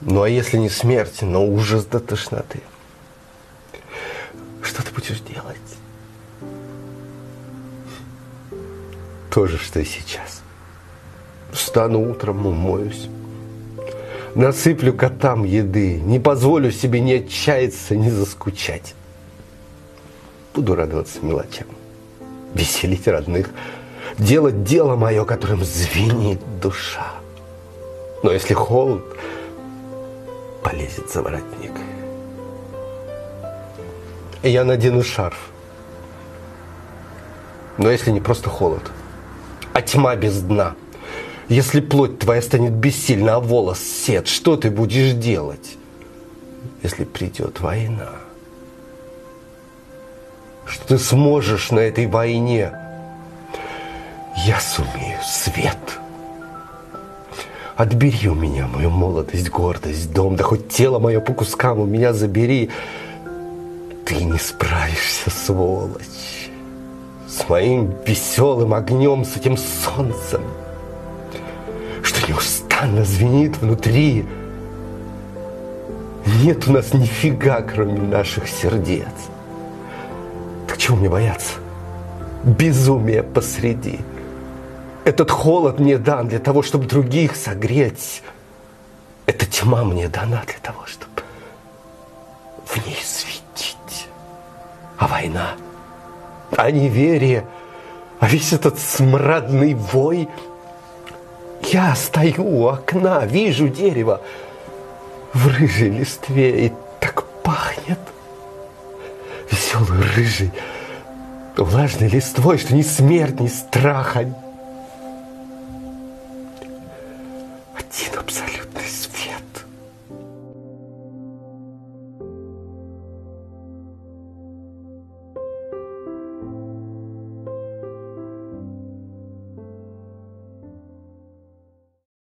Ну а если не смерть, но ужас до тошноты? Что ты будешь делать? То же, что и сейчас. Встану утром, умоюсь. Насыплю котам еды. Не позволю себе ни отчаяться, ни заскучать. Буду радоваться мелочам. Веселить родных. Делать дело мое, которым звенит душа. Но если холод, полезет за воротник. И я надену шарф. Но если не просто холод, а тьма без дна, если плоть твоя станет бессильна, а волос сед, что ты будешь делать, если придет война? Что ты сможешь на этой войне? Я сумею, свет. Отбери у меня мою молодость, гордость, дом, да хоть тело мое по кускам у меня забери. Ты не справишься, сволочь, с моим веселым огнем, с этим солнцем, что неустанно звенит внутри. Нет у нас нифига, кроме наших сердец. Так чего мне бояться? Безумие посреди. Этот холод мне дан для того, чтобы других согреть. Эта тьма мне дана для того, чтобы в ней светить. А война, а неверие, а весь этот смрадный вой. Я стою у окна, вижу дерево в рыжей листве, и так пахнет веселый рыжий, влажной листвой, что ни смерть, ни страха один абсолютный свет.